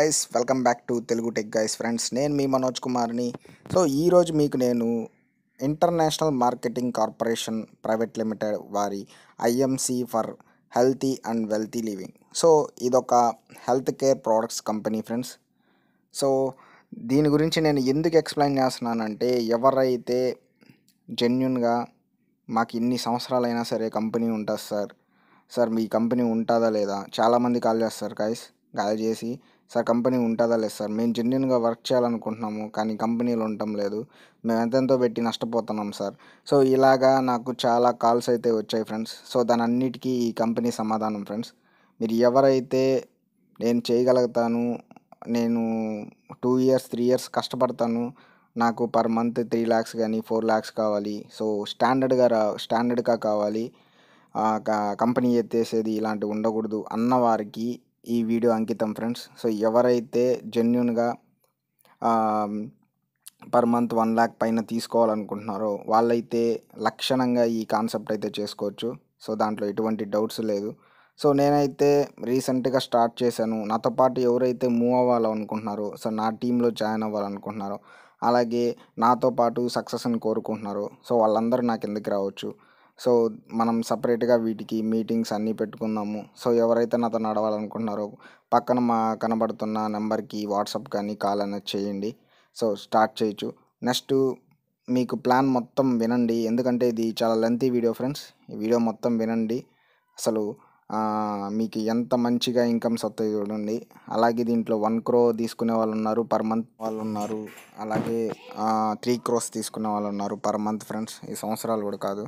Guys welcome back to Telugu tech guys friends నేను మీ మనోజ్ కుమార్ని. సో ఈరోజు మీకు నేను international marketing corporation private limited వారి IMC for healthy and wealthy living so ఇదొక health care products company friends so దీని గురించి నేను ఎందుకు ఎక్స్ప్లెయిన్ చేస్తున్నానంటే ఎవరైతే జెన్యున్గా మాకు ఇన్ని సంవత్సరాలైనా సరే కంపెనీ ఉంటుంది సార్. సార్ మీ కంపెనీ ఉంటుందా లేదా? చాలామంది కాల్ చేస్తారు గైస్ కాల్ చేసి సార్ కంపెనీ ఉంటుందా లేదు సార్? మేము జెన్యున్గా వర్క్ చేయాలనుకుంటున్నాము కానీ కంపెనీలు ఉండటం లేదు. మేము ఎంతెంతో పెట్టి నష్టపోతున్నాం సార్. సో ఇలాగా నాకు చాలా కాల్స్ అయితే వచ్చాయి ఫ్రెండ్స్ సో దాని అన్నిటికీ ఈ కంపెనీ సమాధానం ఫ్రెండ్స్ మీరు ఎవరైతే నేను చేయగలుగుతాను నేను టూ ఇయర్స్ త్రీ ఇయర్స్ కష్టపడతాను నాకు పర్ మంత్ త్రీ ల్యాక్స్ కానీ ఫోర్ ల్యాక్స్ కావాలి. సో స్టాండర్డ్గా రా స్టాండర్డ్గా కావాలి. క- కంపెనీ ఎత్తేసేది ఇలాంటివి ఉండకూడదు అన్నవారికి ఈ వీడియో అంకితం ఫ్రెండ్స్. సో ఎవరైతే జెన్యున్గా పర్ మంత్ వన్ ల్యాక్ పైన తీసుకోవాలనుకుంటున్నారో వాళ్ళైతే లక్షణంగా ఈ కాన్సెప్ట్ అయితే చేసుకోవచ్చు. సో దాంట్లో ఎటువంటి డౌట్స్ లేదు. సో నేనైతే రీసెంట్గా స్టార్ట్ చేశాను. నాతో పాటు ఎవరైతే మూవ్ అవ్వాలనుకుంటున్నారో సో నా టీంలో జాయిన్ అవ్వాలనుకుంటున్నారో అలాగే నాతో పాటు సక్సెస్ని కోరుకుంటున్నారో సో వాళ్ళందరూ నా కిందకి రావచ్చు? సో మనం సపరేట్గా వీటికి మీటింగ్స్ అన్నీ పెట్టుకుందాము. సో ఎవరైతే నాతో నడవాలనుకుంటున్నారో పక్కన మా కనబడుతున్న నెంబర్కి వాట్సాప్ కానీ కాల్ అనేది చేయండి. సో స్టార్ట్ చేయొచ్చు. నెక్స్ట్ మీకు ప్లాన్ మొత్తం వినండి. ఎందుకంటే ఇది చాలా లెంతీ వీడియో ఫ్రెండ్స్. ఈ వీడియో మొత్తం వినండి. అసలు మీకు ఎంత మంచిగా ఇన్కమ్స్ వస్తాయి చూడండి. అలాగే దీంట్లో వన్ క్రో తీసుకునే వాళ్ళు ఉన్నారు పర్ మంత్ వాళ్ళు ఉన్నారు. అలాగే త్రీ క్రోస్ తీసుకునే వాళ్ళు ఉన్నారు పర్ మంత్ ఫ్రెండ్స్. ఈ సంవత్సరాలు కూడా కాదు.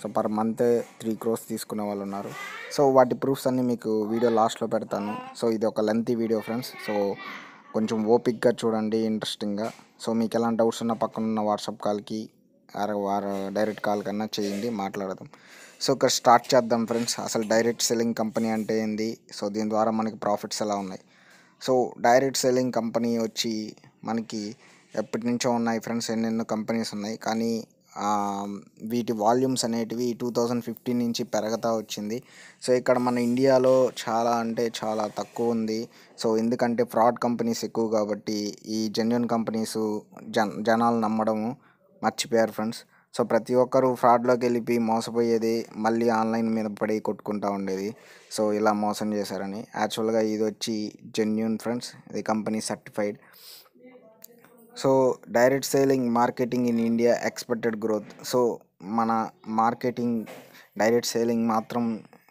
So per month three crores తీసుకునే వాళ్ళు ఉన్నారు. సో వాటి ప్రూఫ్స్ అన్నీ మీకు వీడియో లాస్ట్లో పెడతాను. సో ఇది ఒక లెంతీ వీడియో ఫ్రెండ్స్. సో కొంచెం ఓపిక్గా చూడండి ఇంట్రెస్టింగ్గా. సో మీకు ఎలాంటి డౌట్స్ ఉన్నా పక్కన ఉన్న వాట్సాప్ కాల్కి వారు డైరెక్ట్ కాల్ కన్నా చేయండి మాట్లాడదాం. సో ఇక్కడ స్టార్ట్ చేద్దాం ఫ్రెండ్స్. అసలు డైరెక్ట్ సెల్లింగ్ కంపెనీ అంటే ఏంది? సో దీని ద్వారా మనకి ప్రాఫిట్స్ ఎలా ఉన్నాయి? సో డైరెక్ట్ సెల్లింగ్ కంపెనీ వచ్చి మనకి ఎప్పటి నుంచో ఉన్నాయి ఫ్రెండ్స్. ఎన్నెన్నో కంపెనీస్ ఉన్నాయి. కానీ వీటి వాల్యూమ్స్ అనేటివి టూ థౌజండ్ ఫిఫ్టీన్ నుంచి పెరగతా వచ్చింది. సో ఇక్కడ మన ఇండియాలో చాలా అంటే చాలా తక్కువ ఉంది. సో ఎందుకంటే ఫ్రాడ్ కంపెనీస్ ఎక్కువ కాబట్టి ఈ జెన్యున్ కంపెనీస్ జన్ జనాలు నమ్మడము మర్చిపోయారు ఫ్రెండ్స్. సో ప్రతి ఒక్కరూ ఫ్రాడ్లోకి వెళ్ళిపోయి మోసపోయేది మళ్ళీ ఆన్లైన్ మీద పడి కొట్టుకుంటా ఉండేది. సో ఇలా మోసం చేశారని. యాక్చువల్గా ఇది వచ్చి జెన్యున్ ఫ్రెండ్స్. ఇది company certified. So direct selling marketing in India expected growth. So మన మార్కెటింగ్ డైరెక్ట్ సేలింగ్ మాత్రం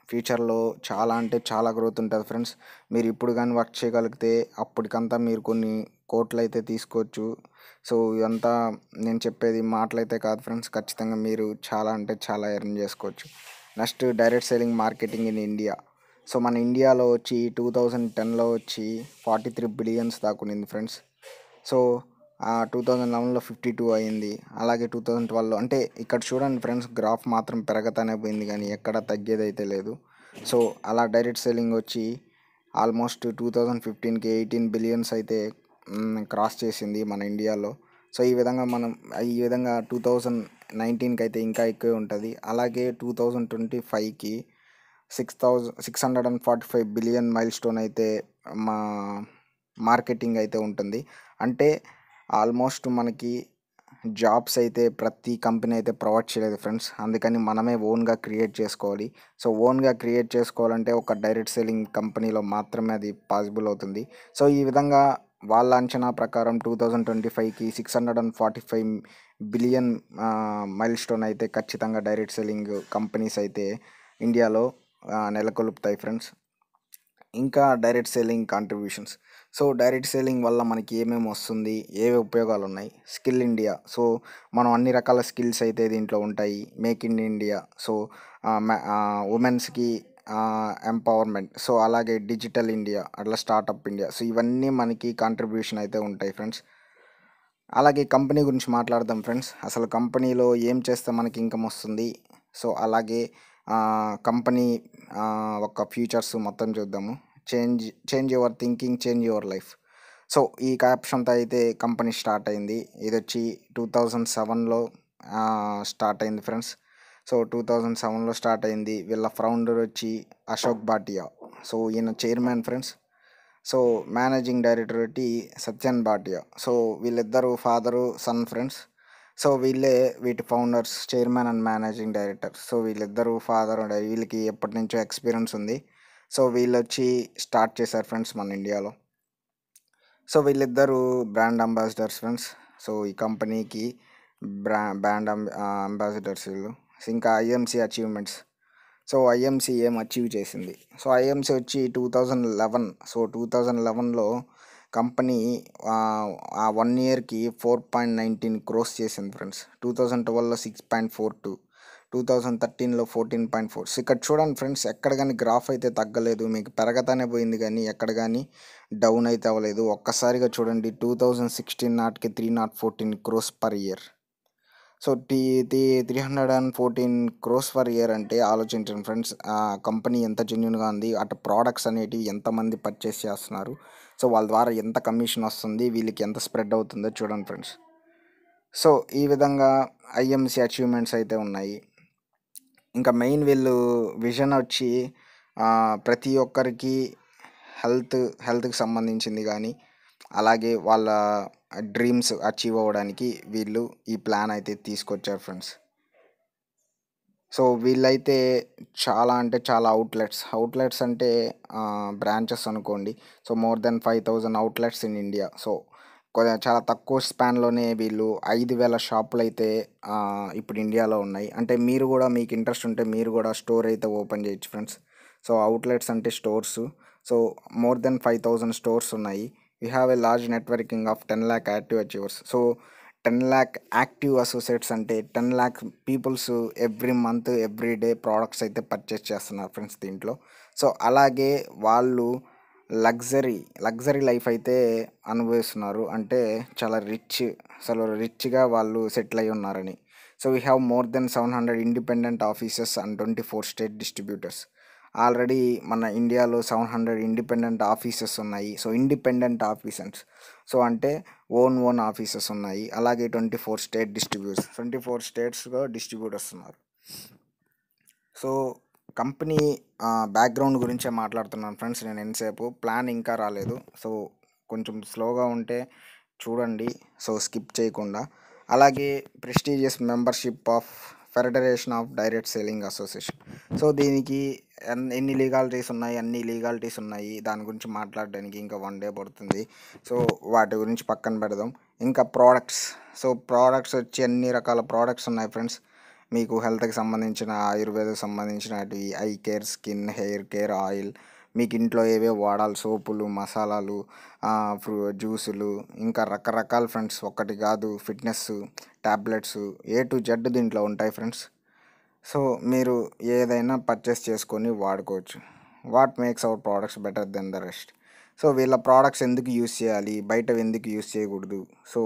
ఫ్యూచర్లో చాలా అంటే చాలా గ్రోత్ ఉంటుంది ఫ్రెండ్స్. మీరు ఇప్పుడు కానీ వర్క్ చేయగలిగితే అప్పటికంతా మీరు కొన్ని కోట్లు అయితే తీసుకోవచ్చు. సో ఇదంతా నేను చెప్పేది మాటలైతే కాదు ఫ్రెండ్స్. ఖచ్చితంగా మీరు చాలా అంటే చాలా ఎర్న్ చేసుకోవచ్చు. Next direct selling marketing in India. So మన ఇండియాలో వచ్చి టూ థౌజండ్ టెన్లో వచ్చి ఫార్టీ త్రీ బిలియన్స్ దాకా ఉంది ఫ్రెండ్స్. సో టూ థౌజండ్ లెవెన్లో ఫిఫ్టీ టూ అయింది. అలాగే టూ థౌజండ్ ట్వెల్వ్లో అంటే ఇక్కడ చూడండి ఫ్రెండ్స్ గ్రాఫ్ మాత్రం పెరగతానే పోయింది కానీ ఎక్కడ తగ్గేది అయితే లేదు. సో అలా డైరెక్ట్ సెల్లింగ్ వచ్చి ఆల్మోస్ట్ టూ థౌజండ్ ఫిఫ్టీన్కి ఎయిటీన్ బిలియన్స్ అయితే క్రాస్ చేసింది మన ఇండియాలో. సో ఈ విధంగా మనం ఈ విధంగా టూ థౌజండ్ నైన్టీన్కి అయితే ఇంకా ఎక్కువే ఉంటుంది. అలాగే టూ థౌజండ్ ట్వంటీ ఫైవ్కి six thousand six hundred and forty five billion milestone అయితే మా మార్కెటింగ్ అయితే ఉంటుంది. అంటే ఆల్మోస్ట్ మనకి జాబ్స్ అయితే ప్రతి కంపెనీ అయితే ప్రొవైడ్ చేయలేదు ఫ్రెండ్స్. అందుకని మనమే ఓన్గా క్రియేట్ చేసుకోవాలి. సో ఓన్గా క్రియేట్ చేసుకోవాలంటే ఒక డైరెక్ట్ సెల్లింగ్ కంపెనీలో మాత్రమే అది పాసిబుల్ అవుతుంది. సో ఈ విధంగా వాళ్ళ అంచనా ప్రకారం టూ థౌజండ్ ట్వంటీ ఫైవ్కి six hundred and forty five billion milestone అయితే ఖచ్చితంగా డైరెక్ట్ సెల్లింగ్ కంపెనీస్ అయితే ఇండియాలో నెలకొల్పుతాయి ఫ్రెండ్స్. ఇంకా direct selling contributions. So direct selling వల్ల మనకి ఏమేమి వస్తుంది ఏవి ఉపయోగాలు ఉన్నాయి స్కిల్ ఇండియా. సో మనం అన్ని రకాల స్కిల్స్ అయితే దీంట్లో ఉంటాయి. Make in India. సో ఉమెన్స్కి ఎంపవర్మెంట్. సో అలాగే డిజిటల్ ఇండియా అట్లా స్టార్టప్ ఇండియా. సో ఇవన్నీ మనకి కాంట్రిబ్యూషన్ అయితే ఉంటాయి ఫ్రెండ్స్. అలాగే కంపెనీ గురించి మాట్లాడదాం ఫ్రెండ్స్. అసలు కంపెనీలో ఏం చేస్తే మనకి ఇన్కమ్ వస్తుంది? సో అలాగే కంపెనీ ఒక ఫ్యూచర్స్ మొత్తం చూద్దాము. Change change your thinking change your life. So ఈ క్యాప్షన్తో అయితే కంపెనీ స్టార్ట్ అయింది. ఇది వచ్చి టూ థౌజండ్ సెవెన్లో స్టార్ట్ అయింది ఫ్రెండ్స్. సో టూ థౌజండ్ సెవెన్లో స్టార్ట్ అయింది. వీళ్ళ ఫౌండర్ వచ్చి అశోక్ భాటియా. సో ఈయన chairman friends. So managing director వచ్చి సత్యన్ భాటియా. సో వీళ్ళిద్దరు ఫాదరు సన్ ఫ్రెండ్స్ సో వీళ్ళే వీటి founders chairman and managing director so వీళ్ళిద్దరు ఫాదర్ వీళ్ళకి ఎప్పటి నుంచో ఎక్స్పీరియన్స్ ఉంది. సో వీళ్ళు వచ్చి స్టార్ట్ చేశారు ఫ్రెండ్స్ మన ఇండియాలో. సో వీళ్ళిద్దరు బ్రాండ్ అంబాసిడర్స్ ఫ్రెండ్స్. సో ఈ కంపెనీకి బ్రా బ్రాండ్ అంబాసిడర్స్ వీళ్ళు. ఇంకా ఐఎంసీ అచీవ్మెంట్స్. సో ఐఎంసీ ఏం అచీవ్ చేసింది? సో ఐఎంసీ వచ్చి two thousand eleven. So two thousand లెవెన్లో company ఆ వన్ ఇయర్కి ఫోర్ పాయింట్ నైన్టీన్ క్రోస్ చేసింది friends. Two thousand ట్వెల్వ్లో six point four two. Two thousand థర్టీన్లో fourteen point four ఇక్కడ చూడండి ఫ్రెండ్స్ ఎక్కడ కానీ గ్రాఫ్ అయితే తగ్గలేదు. మీకు పెరగతానే పోయింది కానీ ఎక్కడ కానీ డౌన్ అయితే అవ్వలేదు. ఒక్కసారిగా చూడండి టూ థౌజండ్ సిక్స్టీన్ నాటికి three naught fourteen crores per year so tea three three hundred and fourteen crores per year అంటే ఆలోచించండి ఫ్రెండ్స్ కంపెనీ ఎంత జెన్యున్గా ఉంది అటు ప్రోడక్ట్స్ అనేటివి ఎంతమంది పర్చేస్ చేస్తున్నారు. సో వాళ్ళ ద్వారా ఎంత కమిషన్ వస్తుంది వీళ్ళకి ఎంత స్ప్రెడ్ అవుతుందో చూడండి ఫ్రెండ్స్. సో ఈ విధంగా ఐఎంసీ అచీవ్మెంట్స్ అయితే ఉన్నాయి. ఇంకా మెయిన్ వీళ్ళు విజన్ వచ్చి ప్రతి ఒక్కరికి హెల్త్ హెల్త్కి సంబంధించింది కానీ అలాగే వాళ్ళ డ్రీమ్స్ అచీవ్ అవ్వడానికి వీళ్ళు ఈ ప్లాన్ అయితే తీసుకొచ్చారు ఫ్రెండ్స్. సో వీళ్ళైతే చాలా అంటే చాలా అవుట్లెట్స్ అవుట్లెట్స్ అంటే బ్రాంచెస్ అనుకోండి. So more than five thousand outlets in India so చాలా తక్కువ స్పాన్లోనే వీళ్ళు ఐదు వేల షాపులు అయితే ఇప్పుడు ఇండియాలో ఉన్నాయి. అంటే మీరు కూడా మీకు ఇంట్రెస్ట్ ఉంటే మీరు కూడా స్టోర్ అయితే ఓపెన్ చేయొచ్చు ఫ్రెండ్స్. సో అవుట్లెట్స్ అంటే stores. So more than five thousand stores ఉన్నాయి. We have a large networking of ten lakh active achievers. So ten lakh active associates అంటే ten lakh peoples every month every day products అయితే purchase చేస్తున్నారు friends దీంట్లో. So అలాగే వాళ్ళు luxury luxury life అయితే అనుభవిస్తున్నారు. అంటే చాలా రిచ్ అసలు రిచ్గా వాళ్ళు సెటిల్ అయి ఉన్నారని. So we have more than seven hundred independent offices and twenty four state distributors already మన ఇండియాలో సెవెన్ హండ్రెడ్ ఇండిపెండెంట్ ఆఫీసెస్ ఉన్నాయి. సో ఇండిపెండెంట్ ఆఫీసెస్ సో అంటే ఓన్ ఓన్ ఆఫీసెస్ ఉన్నాయి. అలాగే twenty four state distributors twenty four స్టేట్స్లో distributors ఉన్నారు. So company background గురించే మాట్లాడుతున్నాను ఫ్రెండ్స్ నేను ఎంతసేపు. ప్లాన్ ఇంకా రాలేదు. సో కొంచెం స్లోగా ఉంటే చూడండి. సో స్కిప్ చేయకుండా. అలాగే prestigious membership of federation of direct selling association. So దీనికి ఎన్ని లీగాలిటీస్ ఉన్నాయి అన్ని లీగాలిటీస్ ఉన్నాయి దాని గురించి మాట్లాడడానికి ఇంకా వన్ డే పడుతుంది. సో వాటి గురించి పక్కన పెడదాం. ఇంకా ప్రోడక్ట్స్. సో ప్రోడక్ట్స్ వచ్చి అన్ని రకాల ప్రోడక్ట్స్ ఉన్నాయి ఫ్రెండ్స్. మీకు హెల్త్కి సంబంధించిన ఆయుర్వేదకు సంబంధించినవి eye care skin hair care oil మీకు ఇంట్లో ఏవే వాడాలి సోపులు మసాలాలు ఫ్రూ జ్యూసులు ఇంకా రకరకాల ఫ్రెండ్స్ ఒక్కటి కాదు fitness tablets A to Z దీంట్లో ఉంటాయి ఫ్రెండ్స్. సో మీరు ఏదైనా పర్చేస్ చేసుకొని వాడుకోవచ్చు. What makes our products better than the rest? So వీళ్ళ ప్రోడక్ట్స్ ఎందుకు యూస్ చేయాలి? బయట ఎందుకు యూస్ చేయకూడదు? సో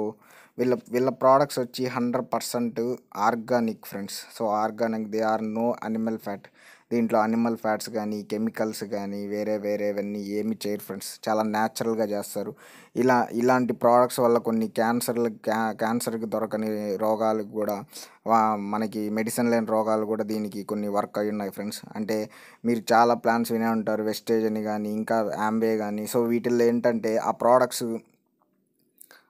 వీళ్ళ వీళ్ళ ప్రోడక్ట్స్ వచ్చి hundred percent organic friends so organic they are no animal fat దీంట్లో అనిమల్ ఫ్యాట్స్ కానీ కెమికల్స్ కానీ వేరే వేరేవన్నీ ఏమి చేయరు ఫ్రెండ్స్ చాలా న్యాచురల్గా చేస్తారు. ఇలా ఇలాంటి ప్రోడక్ట్స్ వల్ల కొన్ని క్యాన్సర్లు క్యా క్యాన్సర్కి దొరకని రోగాలు కూడా మనకి మెడిసిన్ లేని రోగాలు కూడా దీనికి కొన్ని వర్క్ అయి ఉన్నాయి ఫ్రెండ్స్ అంటే మీరు చాలా ప్లాన్స్ వినే ఉంటారు వెస్టేజ్ అని కానీ ఇంకా యాంబే కానీ సో వీటిల్లో ఏంటంటే ఆ ప్రోడక్ట్స్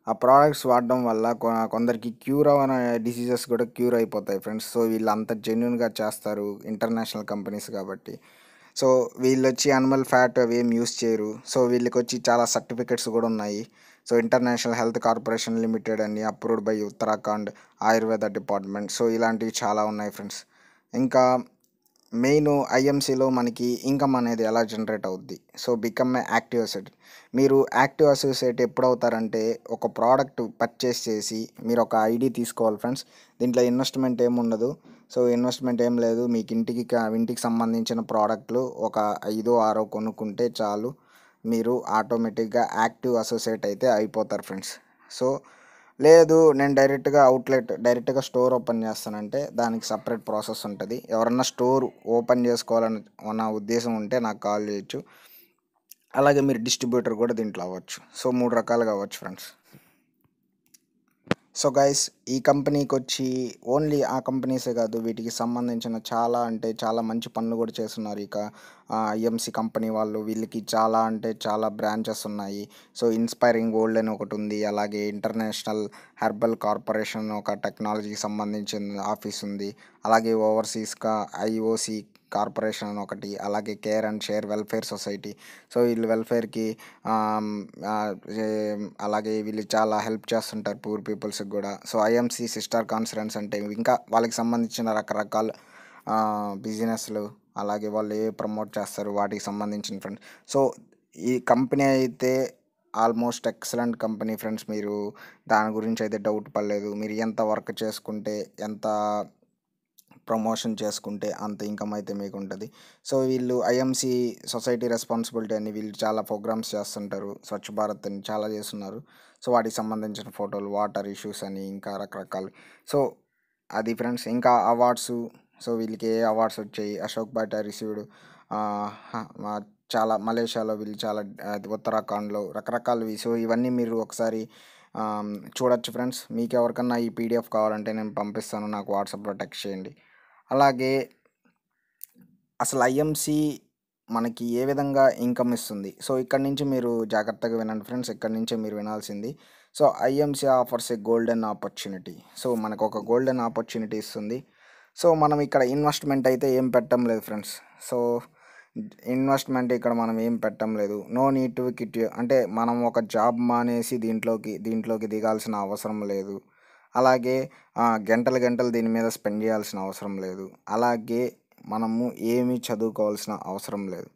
ఆ ప్రోడక్ట్స్ వాడడం వల్ల కొందరికి క్యూర్ అనే డిసీజెస్ కూడా క్యూర్ అయిపోతాయి ఫ్రెండ్స్ సో వీళ్ళు అంత జెన్యున్గా చేస్తారు ఇంటర్నేషనల్ కంపెనీస్ కాబట్టి. సో వీళ్ళు వచ్చి అనిమల్ ఫ్యాట్ అవి ఏం యూస్ చేయరు. సో వీళ్ళకి వచ్చి చాలా సర్టిఫికెట్స్ కూడా ఉన్నాయి. So international health corporation limited అని approved by Uttarakhand Ayurveda department so ఇలాంటివి చాలా ఉన్నాయి ఫ్రెండ్స్ ఇంకా మెయిన్ ఐఎంసీలో మనకి ఇన్కమ్ అనేది ఎలా జనరేట్ అవుద్ది? So become a active asset. మీరు యాక్టివ్ అసోసియేట్ ఎప్పుడు అవుతారంటే ఒక ప్రోడక్ట్ పర్చేస్ చేసి మీరు ఒక ఐడి తీసుకోవాలి ఫ్రెండ్స్. దీంట్లో ఇన్వెస్ట్మెంట్ ఏమి ఉండదు. సో ఇన్వెస్ట్మెంట్ ఏం లేదు. మీకు ఇంటికి ఇంటికి సంబంధించిన ప్రోడక్ట్లు ఒక ఐదో ఆరో కొనుక్కుంటే చాలు. మీరు ఆటోమేటిక్గా యాక్టివ్ అసోసియేట్ అయితే అయిపోతారు ఫ్రెండ్స్. సో లేదు నేను డైరెక్ట్గా అవుట్లెట్ డైరెక్ట్గా స్టోర్ ఓపెన్ చేస్తానంటే దానికి సపరేట్ ప్రాసెస్ ఉంటుంది. ఎవరన్నా స్టోర్ ఓపెన్ చేసుకోవాలని నా ఉద్దేశం ఉంటే నాకు కాల్ చేయొచ్చు. అలాగే మీరు డిస్ట్రిబ్యూటర్ కూడా దీంట్లో అవ్వచ్చు. సో మూడు రకాలుగా అవ్వచ్చు ఫ్రెండ్స్. సో గైస్ ఈ కంపెనీకి వచ్చి ఓన్లీ ఆ కంపెనీసే కాదు వీటికి సంబంధించిన చాలా అంటే చాలా మంచి పనులు కూడా చేస్తున్నారు ఇక. ఐఎంసి కంపెనీ వాళ్ళు వీళ్ళకి చాలా అంటే చాలా బ్రాంచెస్ ఉన్నాయి. సో ఇన్స్పైరింగ్ గోల్డ్ అని ఒకటి ఉంది. అలాగే ఇంటర్నేషనల్ హెర్బల్ కార్పొరేషన్ ఒక టెక్నాలజీకి సంబంధించిన ఆఫీస్ ఉంది. అలాగే ఓవర్సీస్గా ఐఓసి కార్పొరేషన్ అని ఒకటి అలాగే care and share welfare society. So వీళ్ళు వెల్ఫేర్కి అలాగే వీళ్ళు చాలా హెల్ప్ చేస్తుంటారు పూర్ పీపుల్స్కి కూడా. సో ఐఎంసి సిస్టర్ కాన్ఫరెన్స్ అంటే ఇంకా వాళ్ళకి సంబంధించిన రకరకాల బిజినెస్లు అలాగే వాళ్ళు ఏ ప్రమోట్ చేస్తారు వాటికి సంబంధించిన ఫ్రెండ్స్. సో ఈ కంపెనీ అయితే ఆల్మోస్ట్ ఎక్సలెంట్ కంపెనీ ఫ్రెండ్స్ మీరు దాని గురించి అయితే డౌట్ పడలేదు. మీరు ఎంత వర్క్ చేసుకుంటే ఎంత ప్రమోషన్ చేసుకుంటే అంత ఇన్కమ్ అయితే మీకు ఉంటుంది సో వీళ్ళు ఐఎంసి సొసైటీ రెస్పాన్సిబిలిటీ అని వీళ్ళు చాలా ప్రోగ్రామ్స్ చేస్తుంటారు. స్వచ్ఛ భారత్ అని చాలా చేస్తున్నారు. సో వాటికి సంబంధించిన ఫోటోలు వాటర్ ఇష్యూస్ అని ఇంకా రకరకాలు. సో అది ఫ్రెండ్స్ ఇంకా అవార్డ్స్. సో వీళ్ళకి ఏ అవార్డ్స్ వచ్చాయి? అశోక్ బాట రిసీవ్డ్. చాలా మలేషియాలో వీళ్ళు చాలా ఉత్తరాఖండ్లో రకరకాలవి సో ఇవన్నీ మీరు ఒకసారి చూడొచ్చు ఫ్రెండ్స్. మీకు ఎవరికన్నా ఈ పీడిఎఫ్ కావాలంటే నేను పంపిస్తాను. నాకు వాట్సాప్లో టెక్స్ట్ చేయండి. అలాగే అసలు ఐఎంసి మనకి ఏ విధంగా ఇన్కమ్ ఇస్తుంది? సో ఇక్కడ నుంచి మీరు జాగ్రత్తగా వినండి ఫ్రెండ్స్. ఇక్కడ నుంచే మీరు వినాల్సింది. So IMC offers a golden opportunity so మనకు ఒక గోల్డెన్ ఆపర్చునిటీ ఇస్తుంది. సో మనం ఇక్కడ ఇన్వెస్ట్మెంట్ అయితే ఏం పెట్టడం లేదు ఫ్రెండ్స్. సో ఇన్వెస్ట్మెంట్ ఇక్కడ మనం ఏం పెట్టడం లేదు. నో నీడ్ టు కిట్ అంటే మనం ఒక జాబ్ మానేసి దీంట్లోకి దీంట్లోకి దిగాల్సిన అవసరం లేదు. అలాగే గంటలు గంటలు దీని మీద స్పెండ్ చేయాల్సిన అవసరం లేదు. అలాగే మనము ఏమీ చదువుకోవాల్సిన అవసరం లేదు.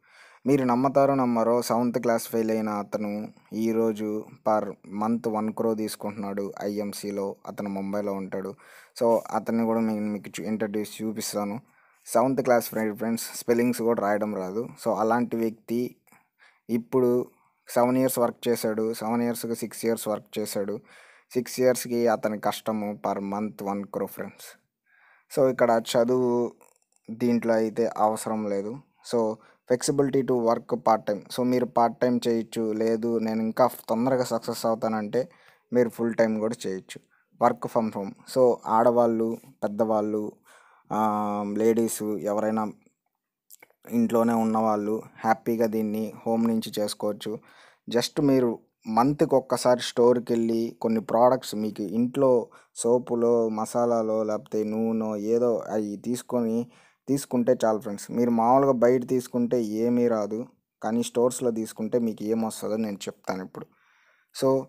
మీరు నమ్మతారో నమ్మరో సెవెంత్ క్లాస్ ఫెయిల్ అయిన అతను ఈరోజు పర్ మంత్ వన్ క్రో తీసుకుంటున్నాడు ఐఎంసీలో. అతను ముంబైలో ఉంటాడు. సో అతన్ని కూడా నేను మీకు ఇంట్రడ్యూస్ చూపిస్తాను. సెవెంత్ క్లాస్ ఫ్రెండ్స్ స్పెల్లింగ్స్ కూడా రాయడం రాదు. సో అలాంటి వ్యక్తి ఇప్పుడు సెవెన్ ఇయర్స్ వర్క్ చేశాడు. సెవెన్ ఇయర్స్కి సిక్స్ ఇయర్స్ వర్క్ చేశాడు. సిక్స్ ఇయర్స్కి అతని కష్టము per month one crore friends. So ఇక్కడ చదువు దీంట్లో అయితే అవసరం లేదు. So flexibility to work part time so మీరు పార్ట్ టైం చేయొచ్చు. లేదు నేను ఇంకా తొందరగా సక్సెస్ అవుతానంటే మీరు ఫుల్ టైం కూడా చేయొచ్చు. Work from home. సో ఆడవాళ్ళు పెద్దవాళ్ళు లేడీస్ ఎవరైనా ఇంట్లోనే ఉన్నవాళ్ళు హ్యాపీగా దీన్ని హోమ్ నుంచి చేసుకోవచ్చు. జస్ట్ మీరు మంత్కి ఒక్కసారి స్టోర్కి వెళ్ళి కొన్ని ప్రోడక్ట్స్ మీకు ఇంట్లో సోపులో మసాలాలో లేకపోతే నూనె ఏదో అవి తీసుకొని తీసుకుంటే చాలు ఫ్రెండ్స్. మీరు మామూలుగా బయట తీసుకుంటే ఏమీ రాదు. కానీ స్టోర్స్లో తీసుకుంటే మీకు ఏమొస్తుందో నేను చెప్తాను ఇప్పుడు. సో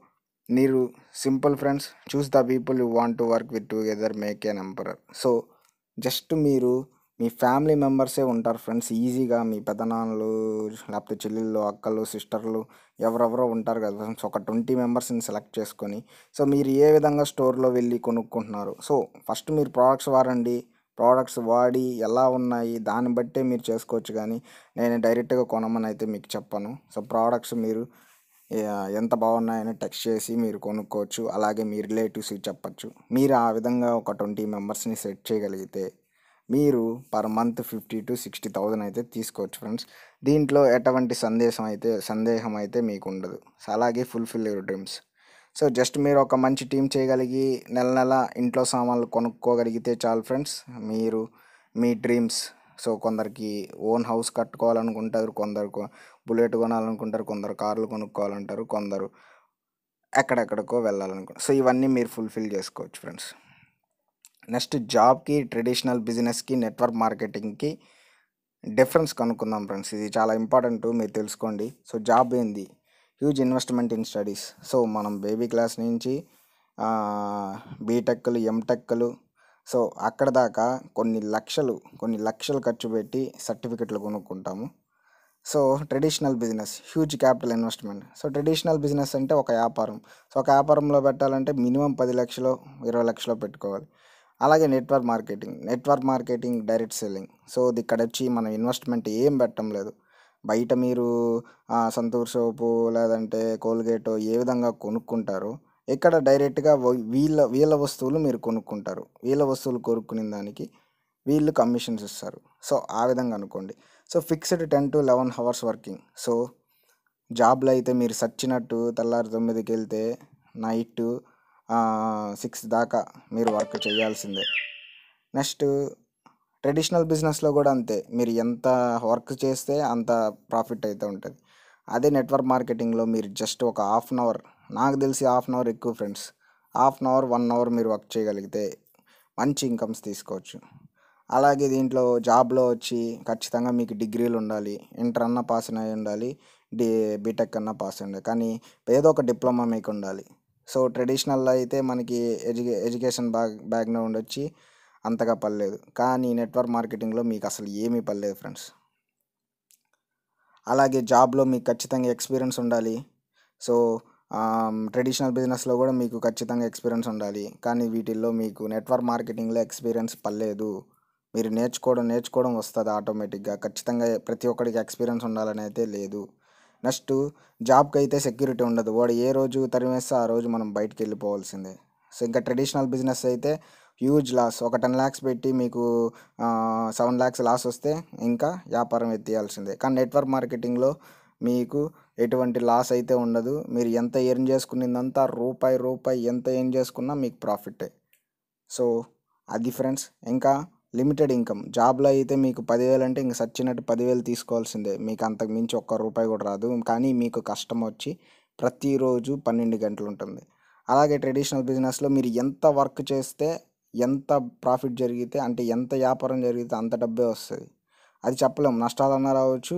మీరు simple friends choose the people you want to work with together make an emperor so just మీరు మీ ఫ్యామిలీ మెంబర్సే ఉంటారు ఫ్రెండ్స్. ఈజీగా మీ పెదనాన్నలు లేకపోతే చెల్లెళ్ళు అక్కలు సిస్టర్లు ఎవరెవరో ఉంటారు కదా ఫ్రెండ్స్. ఒక ట్వంటీ మెంబర్స్ని సెలెక్ట్ చేసుకొని సో మీరు ఏ విధంగా స్టోర్లో వెళ్ళి కొనుక్కుంటున్నారు? సో ఫస్ట్ మీరు ప్రోడక్ట్స్ వాడండి. ప్రోడక్ట్స్ వాడి ఎలా ఉన్నాయి? దాన్ని బట్టే మీరు చేసుకోవచ్చు కానీ నేను డైరెక్ట్గా కొనమని అయితే మీకు చెప్పను. సో ప్రోడక్ట్స్ మీరు ఎంత బాగున్నాయని టెక్స్ట్ చేసి మీరు కొనుక్కోవచ్చు. అలాగే మీ రిలేటివ్స్కి చెప్పచ్చు. మీరు ఆ విధంగా ఒక ట్వంటీ మెంబర్స్ని సెట్ చేయగలిగితే మీరు per month fifty to sixty thousand అయితే తీసుకోవచ్చు ఫ్రెండ్స్ దీంట్లో ఎటువంటి సందేశం అయితే సందేహం అయితే మీకు ఉండదు. అలాగే fulfil your dreams so just మీరు ఒక మంచి టీం చేయగలిగి నెల నెల ఇంట్లో సామాన్లు కొనుక్కోగలిగితే చాలు ఫ్రెండ్స్ మీరు మీ డ్రీమ్స్ సో కొందరికి ఓన్ హౌస్ కట్టుకోవాలనుకుంటారు కొందరు బుల్లెట్ కొనాలనుకుంటారు కొందరు కార్లు కొనుక్కోవాలంటారు కొందరు ఎక్కడెక్కడికో వెళ్ళాలనుకుంటారు సో ఇవన్నీ మీరు ఫుల్ఫిల్ చేసుకోవచ్చు ఫ్రెండ్స్ నెక్స్ట్ జాబ్కి ట్రెడిషనల్ బిజినెస్కి నెట్వర్క్ మార్కెటింగ్కి డిఫరెన్స్ కనుక్కుందాం ఫ్రెండ్స్. ఇది చాలా ఇంపార్టెంట్ మీరు తెలుసుకోండి. సో జాబ్ ఏంది? Huge investment in studies. So మనం బేబీ క్లాస్ నుంచి బీటెక్లు ఎంటెక్లు సో అక్కడ దాకా కొన్ని లక్షలు కొన్ని లక్షలు ఖర్చు పెట్టి సర్టిఫికెట్లు కొనుక్కుంటాము. So traditional business huge capital investment. So traditional business అంటే ఒక వ్యాపారం. సో ఒక వ్యాపారంలో పెట్టాలంటే మినిమం పది లక్షలు ఇరవై లక్షలు పెట్టుకోవాలి. అలాగే network marketing network marketing direct selling. So ఇక్కడ వచ్చి మనం ఇన్వెస్ట్మెంట్ ఏం పెట్టడం లేదు. బయట మీరు సంతూర్ సోపు లేదంటే కోల్గేట్ ఏ విధంగా కొనుక్కుంటారో ఇక్కడ డైరెక్ట్గా వీళ్ళ వీళ్ళ వస్తువులు మీరు కొనుక్కుంటారు. వీళ్ళ వస్తువులు కొనుక్కునే దానికి వీళ్ళు కమిషన్స్ ఇస్తారు. సో ఆ విధంగా అనుకోండి. So fixed ten to eleven hours working. So జాబ్లో అయితే మీరు సచ్చినట్టు తెల్లారి తొమ్మిదికి వెళ్తే నైట్ సిక్స్ దాకా మీరు వర్క్ చేయాల్సిందే. నెక్స్ట్ ట్రెడిషనల్ బిజినెస్లో కూడా అంతే. మీరు ఎంత వర్క్ చేస్తే అంత ప్రాఫిట్ అయితే ఉంటుంది. అదే నెట్వర్క్ మార్కెటింగ్లో మీరు జస్ట్ ఒక హాఫ్ అన్ అవర్ నాకు తెలిసి హాఫ్ అన్ అవర్ ఎక్కువ friends half an hour one hour మీరు వర్క్ చేయగలిగితే మంచి ఇన్కమ్స్ తీసుకోవచ్చు. అలాగే దీంట్లో జాబ్లో వచ్చి ఖచ్చితంగా మీకు డిగ్రీలు ఉండాలి ఇంటర్ అన్న పాస్ అయి ఉండాలి డి బీటెక్ అన్న పాస్ ఉండాలి. కానీ ఏదో ఒక డిప్లొమా మీకు ఉండాలి. సో ట్రెడిషనల్లో అయితే మనకి ఎడ్యుకే ఎడ్యుకేషన్ బ్యాక్ బ్యాక్గ్రౌండ్ వచ్చి అంతగా పర్లేదు కానీ నెట్వర్క్ మార్కెటింగ్లో మీకు అసలు ఏమీ పర్లేదు ఫ్రెండ్స్. అలాగే జాబ్లో మీకు ఖచ్చితంగా ఎక్స్పీరియన్స్ ఉండాలి. సో ట్రెడిషనల్ బిజినెస్లో కూడా మీకు ఖచ్చితంగా ఎక్స్పీరియన్స్ ఉండాలి. కానీ వీటిల్లో మీకు నెట్వర్క్ మార్కెటింగ్లో ఎక్స్పీరియన్స్ పర్లేదు మీరు నేర్చుకోవడం నేర్చుకోవడం వస్తుంది ఆటోమేటిక్గా. ఖచ్చితంగా ప్రతి ఒక్కరికి ఎక్స్పీరియన్స్ ఉండాలని అయితే లేదు. నెక్స్ట్ జాబ్కి అయితే సెక్యూరిటీ ఉండదు. వాడు ఏ రోజు తరిమేస్తే ఆ రోజు మనం బయటికి వెళ్ళిపోవాల్సిందే. సో ఇంకా ట్రెడిషనల్ బిజినెస్ అయితే హ్యూజ్ లాస్. ఒక టెన్ ల్యాక్స్ పెట్టి మీకు సెవెన్ ల్యాక్స్ లాస్ వస్తే ఇంకా వ్యాపారం ఎత్తేయాల్సిందే. కానీ నెట్వర్క్ మార్కెటింగ్లో మీకు ఎటువంటి లాస్ అయితే ఉండదు. మీరు ఎంత ఎర్న్ చేసుకున్నదంతా రూపాయి రూపాయి ఎంత ఎర్న్ చేసుకున్నా మీకు ప్రాఫిటే. సో అది ఫ్రెండ్స్. ఇంకా లిమిటెడ్ ఇన్కమ్. జాబ్లో అయితే మీకు పదివేలు అంటే ఇంక సచ్చినట్టు పదివేలు తీసుకోవాల్సిందే. మీకు అంతకు మించి ఒక్క రూపాయి కూడా రాదు. కానీ మీకు కష్టం వచ్చి ప్రతిరోజు పన్నెండు గంటలు ఉంటుంది అలాగే ట్రెడిషనల్ బిజినెస్లో మీరు ఎంత వర్క్ చేస్తే ఎంత ప్రాఫిట్ జరిగితే అంటే ఎంత వ్యాపారం జరిగితే అంత డబ్బే వస్తుంది. అది చెప్పలేం. నష్టాలన్నా రావచ్చు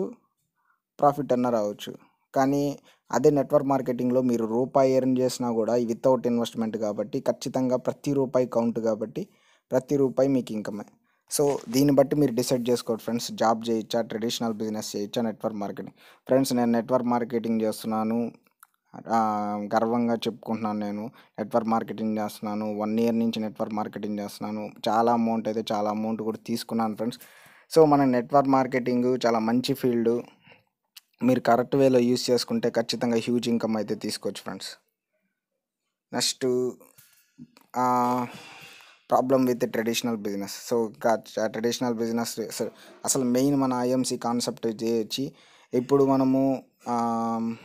ప్రాఫిట్ అన్నా రావచ్చు. కానీ అదే నెట్వర్క్ మార్కెటింగ్లో మీరు రూపాయి ఎర్న్ చేసినా కూడా వితౌట్ ఇన్వెస్ట్మెంట్ కాబట్టి ఖచ్చితంగా ప్రతి రూపాయి కౌంట్ కాబట్టి ప్రతి రూపాయి మీకు ఇన్కమే. సో దీన్ని బట్టి మీరు డిసైడ్ చేసుకోండి ఫ్రెండ్స్. జాబ్ చేయొచ్చా? ట్రెడిషనల్ బిజినెస్ చేయొచ్చా? Network marketing. ఫ్రెండ్స్ నేను నెట్వర్క్ మార్కెటింగ్ చేస్తున్నాను. గర్వంగా చెప్పుకుంటున్నాను నేను. నెట్వర్క్ మార్కెటింగ్ చేస్తున్నాను. వన్ ఇయర్ నుంచి నెట్వర్క్ మార్కెటింగ్ చేస్తున్నాను. చాలా అమౌంట్ అయితే చాలా అమౌంట్ కూడా తీసుకున్నాను ఫ్రెండ్స్. సో మన నెట్వర్క్ మార్కెటింగ్ చాలా మంచి ఫీల్డ్. మీరు కరెక్ట్ వేలో యూస్ చేసుకుంటే ఖచ్చితంగా హ్యూజ్ ఇన్కమ్ అయితే తీసుకోవచ్చు friends. Next problem with traditional business so traditional business అసలు మెయిన్ మన ఐఎంసి కాన్సెప్ట్ చేయొచ్చి ఇప్పుడు మనము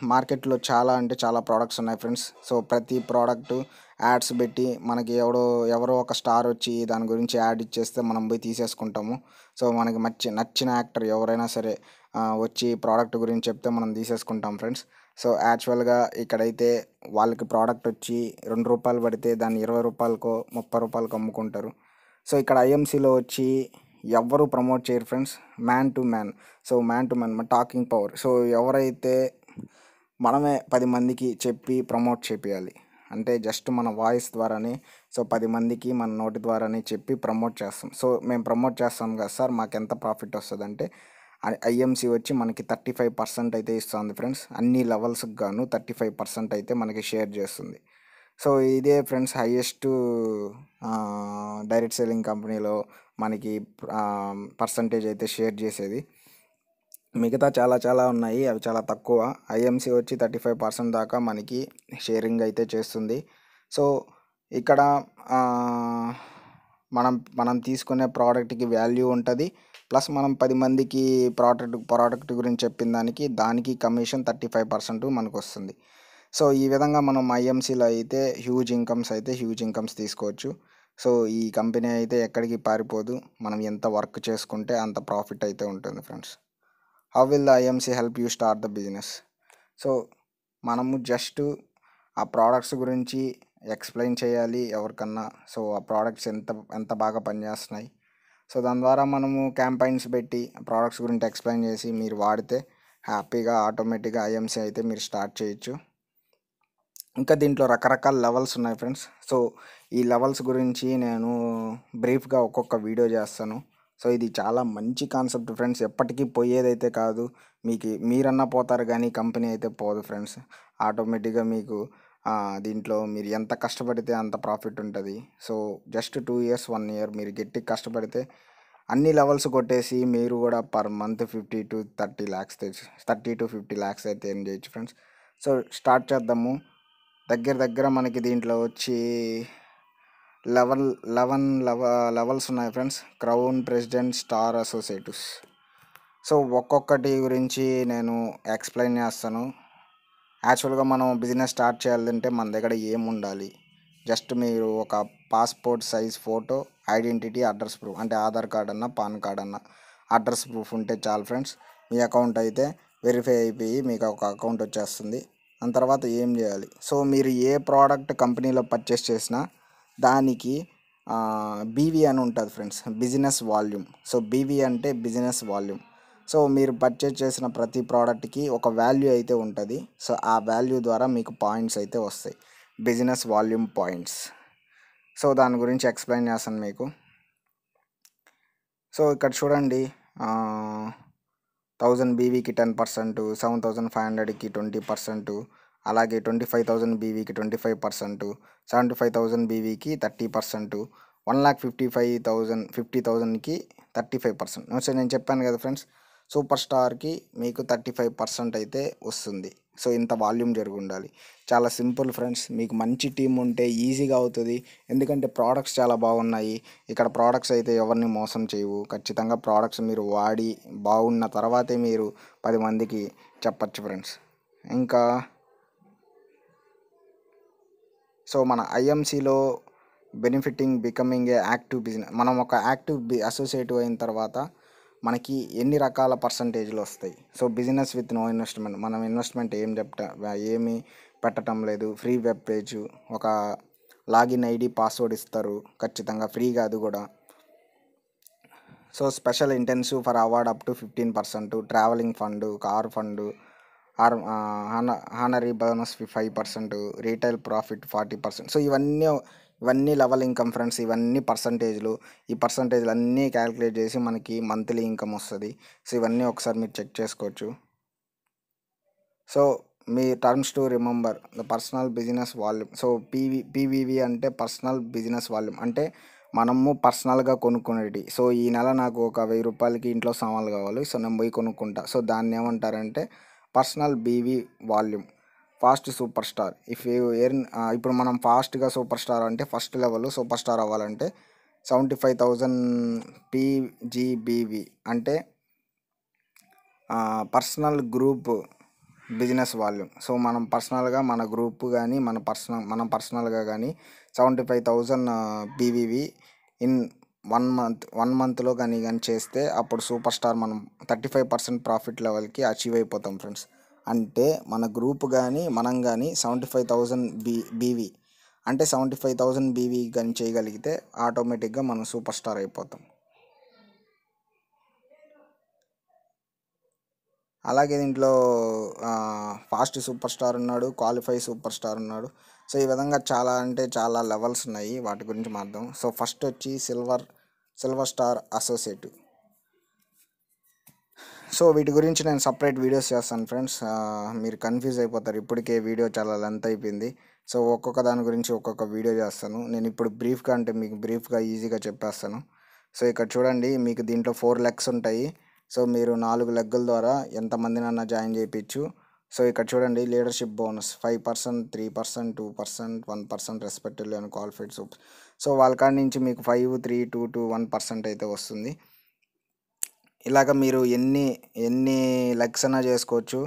మార్కెట్లో చాలా అంటే చాలా ప్రోడక్ట్స్ ఉన్నాయి ఫ్రెండ్స్ సో ప్రతి ప్రోడక్ట్ యాడ్స్ పెట్టి మనకి ఎవడో ఎవరో ఒక స్టార్ వచ్చి దాని గురించి యాడ్ ఇచ్చేస్తే మనం పోయి తీసేసుకుంటాము. సో మనకి మంచి నచ్చిన యాక్టర్ ఎవరైనా సరే వచ్చి ప్రోడక్ట్ గురించి చెప్తే మనం తీసేసుకుంటాం ఫ్రెండ్స్ సో యాక్చువల్గా ఇక్కడైతే వాళ్ళకి ప్రోడక్ట్ వచ్చి రెండు రూపాయలు పడితే దాన్ని ఇరవై రూపాయలకో ముప్పై రూపాయలకో అమ్ముకుంటారు. సో ఇక్కడ ఐఎంసీలో వచ్చి ఎవ్వరు ప్రమోట్ చేయరు friends man to man so man to man talking power so ఎవరైతే మనమే పది మందికి చెప్పి ప్రమోట్ చేపియాలి అంటే జస్ట్ మన వాయిస్ ద్వారానే సో పది మందికి మన నోటి ద్వారానే చెప్పి ప్రమోట్ చేస్తాం. సో మేము ప్రమోట్ చేస్తాం కదా సార్ మాకు ఎంత ప్రాఫిట్ వస్తుంది అంటే ఐఎంసీ వచ్చి మనకి థర్టీ ఫైవ్ పర్సెంట్ అయితే ఇస్తుంది ఫ్రెండ్స్. అన్ని లెవెల్స్కి గాను థర్టీ ఫైవ్ పర్సెంట్ అయితే మనకి షేర్ చేస్తుంది. సో ఇదే ఫ్రెండ్స్ హైయెస్ట్ డైరెక్ట్ సెల్లింగ్ కంపెనీలో మనకి పర్సంటేజ్ అయితే షేర్ చేసేది. మిగతా చాలా చాలా ఉన్నాయి అవి చాలా తక్కువ. ఐఎంసీ వచ్చి థర్టీ ఫైవ్ పర్సెంట్ దాకా మనకి షేరింగ్ అయితే చేస్తుంది. సో ఇక్కడ మనం మనం తీసుకునే ప్రోడక్ట్కి వాల్యూ ఉంటుంది. ప్లస్ మనం పది మందికి ప్రోడక్ట్ ప్రోడక్ట్ గురించి చెప్పిన దానికి దానికి కమిషన్ థర్టీ ఫైవ్ పర్సెంట్ మనకు వస్తుంది సో ఈ విధంగా మనం ఐఎంసీలో అయితే హ్యూజ్ ఇన్కమ్స్ అయితే హ్యూజ్ ఇన్కమ్స్ తీసుకోవచ్చు. సో ఈ కంపెనీ అయితే ఎక్కడికి పారిపోదు. మనం ఎంత వర్క్ చేసుకుంటే అంత ప్రాఫిట్ అయితే ఉంటుంది friends. How will the IMC help you start the business so మనము జస్ట్ ఆ ప్రోడక్ట్స్ గురించి ఎక్స్ప్లెయిన్ చేయాలి ఎవరికన్నా. సో ఆ ప్రోడక్ట్స్ ఎంత ఎంత బాగా పనిచేస్తున్నాయి? సో దాని ద్వారా మనము క్యాంపైన్స్ పెట్టి ప్రోడక్ట్స్ గురించి ఎక్స్ప్లెయిన్ చేసి మీరు వాడితే హ్యాపీగా ఆటోమేటిక్గా ఐఎంసీ అయితే మీరు స్టార్ట్ చేయొచ్చు. ఇంకా దీంట్లో రకరకాల లెవెల్స్ ఉన్నాయి ఫ్రెండ్స్. సో ఈ లెవెల్స్ గురించి నేను బ్రీఫ్గా ఒక్కొక్క వీడియో చేస్తాను. సో ఇది చాలా మంచి కాన్సెప్ట్ ఫ్రెండ్స్. ఎప్పటికీ పోయేదైతే కాదు మీకు మీరన్నా పోతారు కానీ కంపెనీ అయితే పోదు ఫ్రెండ్స్. ఆటోమేటిక్గా మీకు దీంట్లో మీరు ఎంత కష్టపడితే అంత ప్రాఫిట్ ఉంటుంది. So just two years one year మీరు గట్టి కష్టపడితే అన్ని లెవెల్స్ కొట్టేసి మీరు కూడా per month fifty to thirty lakhs తెచ్చు థర్టీ టు ఫిఫ్టీ ల్యాక్స్ అయితే ఏం చేయొచ్చు ఫ్రెండ్స్. సో స్టార్ట్ చేద్దాము. దగ్గర దగ్గర మనకి దీంట్లో వచ్చి లెవెల్ లెవెన్ లెవ లెవెల్స్ ఉన్నాయి friends. Crown president star associatives. So ఒక్కొక్కటి గురించి నేను ఎక్స్ప్లెయిన్ చేస్తాను. యాక్చువల్గా మనం బిజినెస్ స్టార్ట్ చేయాలంటే మన దగ్గర ఏం ఉండాలి జస్ట్ మీరు ఒక passport size photo identity address proof అంటే ఆధార్ కార్డ్ అన్న పాన్ కార్డ్ అన్న అడ్రస్ ప్రూఫ్ ఉంటే చాలు ఫ్రెండ్స్. మీ అకౌంట్ అయితే వెరిఫై అయిపోయి మీకు ఒక అకౌంట్ వచ్చేస్తుంది. దాని తర్వాత ఏం చేయాలి? సో మీరు ఏ ప్రోడక్ట్ కంపెనీలో పర్చేస్ చేసినా దానికి బీవీ అని ఉంటుంది friends. Business volume. So BV అంటే బిజినెస్ వాల్యూమ్. సో మీరు పర్చేస్ చేసిన ప్రతి ప్రోడక్ట్కి ఒక వాల్యూ అయితే ఉంటుంది. సో ఆ వాల్యూ ద్వారా మీకు పాయింట్స్ అయితే వస్తాయి. బిజినెస్ వాల్యూమ్ పాయింట్స్ సో దాని గురించి ఎక్స్ప్లెయిన్ చేస్తాను మీకు. సో ఇక్కడ చూడండి thousand బీవీకి ten percent seven thousand five హండ్రెడ్కి ట్వంటీ పర్సెంట్ అలాగే twenty five thousand బీవీకి twenty five percent seventy five thousand బీవీకి thirty percent one lakh fifty five thousand fifty థౌజండ్కి thirty five percent so నేను చెప్పాను కదా ఫ్రెండ్స్ సూపర్ స్టార్కి మీకు thirty five percent అయితే వస్తుంది. So ఇంత వాల్యూమ్ జరిగి ఉండాలి చాలా సింపుల్ ఫ్రెండ్స్ మీకు మంచి టీం ఉంటే ఈజీగా అవుతుంది. ఎందుకంటే ప్రోడక్ట్స్ చాలా బాగున్నాయి. ఇక్కడ ప్రోడక్ట్స్ అయితే ఎవరిని మోసం చేయవు. ఖచ్చితంగా ప్రోడక్ట్స్ మీరు వాడి బాగున్న తర్వాతే మీరు పది మందికి చెప్పచ్చు ఫ్రెండ్స్. ఇంకా సో మన ఐఎంసీలో benefiting becoming a active business మనం ఒక యాక్టివ్ బి అసోసియేటివ్ అయిన తర్వాత మనకి ఎన్ని రకాల పర్సంటేజ్లు వస్తాయి? So business with no investment మనం ఇన్వెస్ట్మెంట్ ఏం చెప్తా ఏమి పెట్టడం లేదు ఫ్రీ వెబ్ పేజ్ ఒక లాగిన్ ఐడి పాస్వర్డ్ ఇస్తారు ఖచ్చితంగా ఫ్రీగా అది కూడా. So special intensive for award up to fifteen percent travelling fund car fund or honorary bonus five percent retail profit forty percent. So ఇవన్నీ ఇవన్నీ లెవెల్ ఇన్కమ్ ఫ్రెండ్స్ ఇవన్నీ పర్సంటేజ్లు. ఈ పర్సంటేజ్లు అన్నీ క్యాలిక్యులేట్ చేసి మనకి మంత్లీ ఇన్కమ్ వస్తుంది. సో ఇవన్నీ ఒకసారి మీరు చెక్ చేసుకోవచ్చు. So me terms to remember the personal business volume. So PV పీవీవి అంటే పర్సనల్ బిజినెస్ వాల్యూమ్. అంటే మనము పర్సనల్గా కొనుక్కునేటి సో ఈ నెల నాకు ఒక వెయ్యి రూపాయలకి ఇంట్లో సామాన్లు కావాలి. సో నేను పోయి కొనుక్కుంటా. సో దాన్ని ఏమంటారంటే personal BV volume. Fast super star. If you earn ఇప్పుడు మనం ఫాస్ట్గా సూపర్ స్టార్ అంటే ఫస్ట్ లెవెల్ సూపర్ స్టార్ అవ్వాలంటే సెవెంటీ ఫైవ్ థౌజండ్ పీజీబీవి అంటే personal group business volume. So మనం పర్సనల్గా మన గ్రూప్ కానీ మన పర్సనల్ మనం పర్సనల్గా కానీ సెవెంటీ ఫైవ్ థౌజండ్ బీవీవి ఇన్ వన్ మంత్ వన్ మంత్లో కానీ కానీ చేస్తే అప్పుడు సూపర్ స్టార్ మనం థర్టీ ఫైవ్ పర్సెంట్ ప్రాఫిట్ లెవెల్కి అచీవ్ అయిపోతాం ఫ్రెండ్స్. అంటే మన గ్రూప్ కానీ మనం కానీ seventy five thousand B BV. అంటే సెవెంటీ ఫైవ్ థౌజండ్ బీవీ కానీ చేయగలిగితే ఆటోమేటిక్గా మనం సూపర్ స్టార్ అయిపోతాం. అలాగే దీంట్లో ఫాస్ట్ సూపర్ స్టార్ ఉన్నాడు క్వాలిఫై సూపర్ స్టార్ ఉన్నాడు. సో ఈ విధంగా చాలా అంటే చాలా లెవెల్స్ ఉన్నాయి. వాటి గురించి మాట్లాడదాం. సో ఫస్ట్ వచ్చి silver silver star associate. So వీటి గురించి నేను సపరేట్ వీడియోస్ చేస్తాను ఫ్రెండ్స్. మీరు కన్ఫ్యూజ్ అయిపోతారు. ఇప్పటికే వీడియో చాలా లెంత్ అయిపోయింది. సో ఒక్కొక్క దాని గురించి ఒక్కొక్క వీడియో చేస్తాను. నేను ఇప్పుడు బ్రీఫ్గా అంటే మీకు బ్రీఫ్గా ఈజీగా చెప్పేస్తాను. సో ఇక్కడ చూడండి మీకు దీంట్లో ఫోర్ లెగ్స్ ఉంటాయి. సో మీరు నాలుగు లెగ్గుల ద్వారా ఎంతమందినన్నా జాయిన్ చేయించు సో ఇక్కడ చూడండి leadership bonus five percent three percent two percent one percent respectively అని క్వాలిఫైడ్ సూప్. సో వాళ్ళ కాడి నుంచి మీకు five three two two one percent అయితే వస్తుంది. ఇలాగ మీరు ఎన్ని ఎన్ని లెగ్స్ చేసుకోవచ్చు.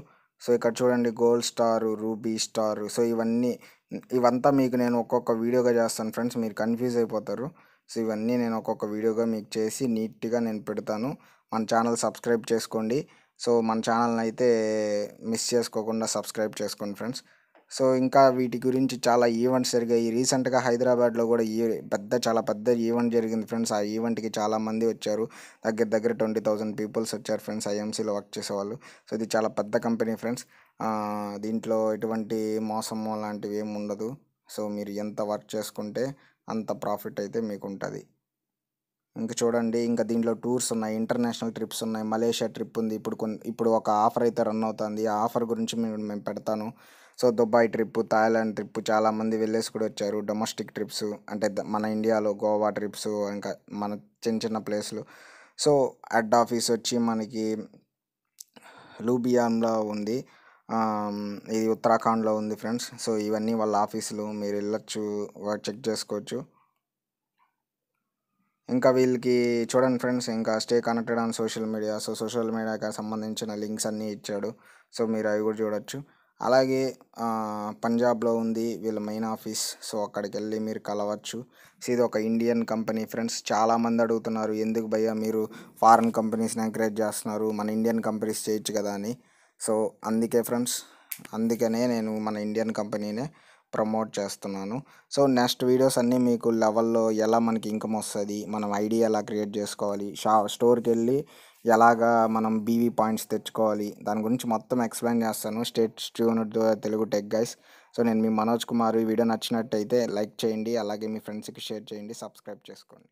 సో ఇక్కడ చూడండి gold star ruby star so ఇవన్నీ ఇవంతా మీకు నేను ఒక్కొక్క వీడియోగా చేస్తాను. ఫ్రెండ్స్ మీరు కన్ఫ్యూజ్ అయిపోతారు. సో ఇవన్నీ నేను ఒక్కొక్క వీడియోగా మీకు చేసి నీట్గా నేను పెడతాను. మన ఛానల్ సబ్స్క్రైబ్ చేసుకోండి. సో మన ఛానల్ని అయితే మిస్ చేసుకోకుండా సబ్స్క్రైబ్ చేసుకోండి ఫ్రెండ్స్. సో ఇంకా వీటి గురించి చాలా ఈవెంట్స్ జరిగాయి. రీసెంట్గా హైదరాబాద్లో కూడా ఈ పెద్ద చాలా పెద్ద ఈవెంట్ జరిగింది ఫ్రెండ్స్ ఆ ఈవెంట్కి చాలామంది వచ్చారు. దగ్గర దగ్గర ట్వంటీ థౌసండ్ పీపుల్స్ వచ్చారు ఫ్రెండ్స్ ఐఎంసీలో వర్క్ చేసేవాళ్ళు. సో ఇది చాలా పెద్ద కంపెనీ ఫ్రెండ్స్ దీంట్లో ఎటువంటి మోసము లాంటివి ఏమి ఉండదు. సో మీరు ఎంత వర్క్ చేసుకుంటే అంత ప్రాఫిట్ అయితే మీకు ఉంటుంది. ఇంకా చూడండి ఇంకా దీంట్లో టూర్స్ ఉన్నాయి ఇంటర్నేషనల్ ట్రిప్స్ ఉన్నాయి. మలేషియా ట్రిప్ ఉంది. ఇప్పుడు కొన్ని ఇప్పుడు ఒక ఆఫర్ అయితే రన్ అవుతుంది. ఆ ఆఫర్ గురించి మేము మేము పెడతాను. So Dubai trip Thailand trip చాలామంది వెళ్ళేసి కూడా వచ్చారు. డొమెస్టిక్ ట్రిప్స్ అంటే మన ఇండియాలో గోవా ట్రిప్స్ ఇంకా మన చిన్న చిన్న ప్లేస్లు. సో హెడ్ ఆఫీస్ వచ్చి మనకి లూబియాన్లో ఉంది. ఇది ఉత్తరాఖండ్లో ఉంది ఫ్రెండ్స్. సో ఇవన్నీ వాళ్ళ ఆఫీసులు మీరు వెళ్ళొచ్చు చెక్ చేసుకోవచ్చు. ఇంకా వీళ్ళకి చూడండి ఫ్రెండ్స్ ఇంకా stay connected on social media. So social మీడియాకి సంబంధించిన లింక్స్ అన్నీ ఇచ్చాడు. సో మీరు అవి కూడా చూడొచ్చు. అలాగే పంజాబ్లో ఉంది వీళ్ళ మెయిన్ ఆఫీస్ సో అక్కడికి వెళ్ళి మీరు కలవచ్చు. సో ఇది ఒక ఇండియన్ కంపెనీ ఫ్రెండ్స్ చాలామంది అడుగుతున్నారు ఎందుకు భయ్యా మీరు ఫారెన్ కంపెనీస్ని ఎంకరేజ్ చేస్తున్నారు? మన ఇండియన్ కంపెనీస్ చేయొచ్చు కదా అని. సో అందుకే ఫ్రెండ్స్ అందుకనే నేను మన ఇండియన్ కంపెనీనే ప్రమోట్ చేస్తున్నాను. సో నెక్స్ట్ వీడియోస్ అన్నీ మీకు లెవెల్లో ఎలా మనకి ఇన్కమ్ వస్తుంది మనం ఐడియా ఎలా క్రియేట్ చేసుకోవాలి షా స్టోర్కి వెళ్ళి ఎలాగా మనం బీవీ పాయింట్స్ తెచ్చుకోవాలి? దాని గురించి మొత్తం ఎక్స్ప్లెయిన్ చేస్తాను. Stay tuned Telugu tech guys so నేను మీ మనోజ్ కుమార్. ఈ వీడియో నచ్చినట్టయితే లైక్ చేయండి. అలాగే మీ ఫ్రెండ్స్కి షేర్ చేయండి. సబ్స్క్రైబ్ చేసుకోండి.